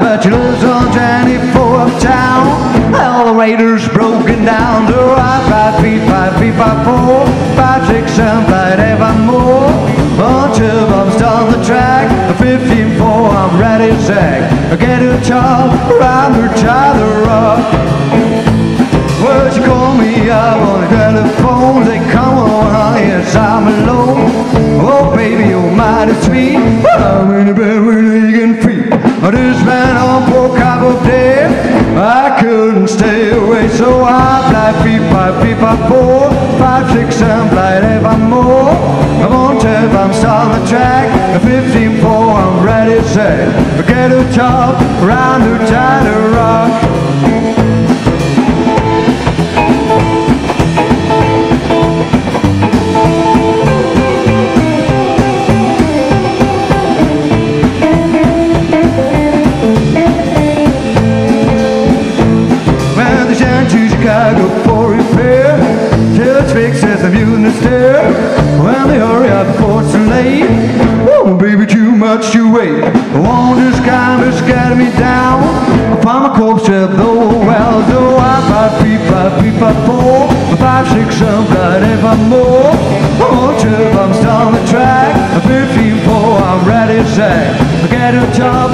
the town. Elevators broken down. The right, five feet, five feet, five four, five six, seven, five, ever more. Bunch of bumps down the track. 15 4, I'm ready to zag. Get a job, around the tie the rock. Would you call me up on the telephone? They come on, honey, yes, I'm alone. Oh, baby, you're mighty sweet. But I'm in the bed with man on poor of death. I couldn't stay away, so I fly feet by feet by four, five, six, seven, flight ever more. I'm on tap, I'm starting the track. 15 4, I'm ready to say. Get a job, round the to rock. To Chicago for repair. It's fixed as I'm using the stair When they hurry up before it's too late. Oh baby too much to wait. Won't this kind of scatter me down. Upon my corpse trip though well though I'm five feet five feet five four Five six seven blood if I'm more Oh trip I'm still on the track Fifteen four I'm ready to say Get the tide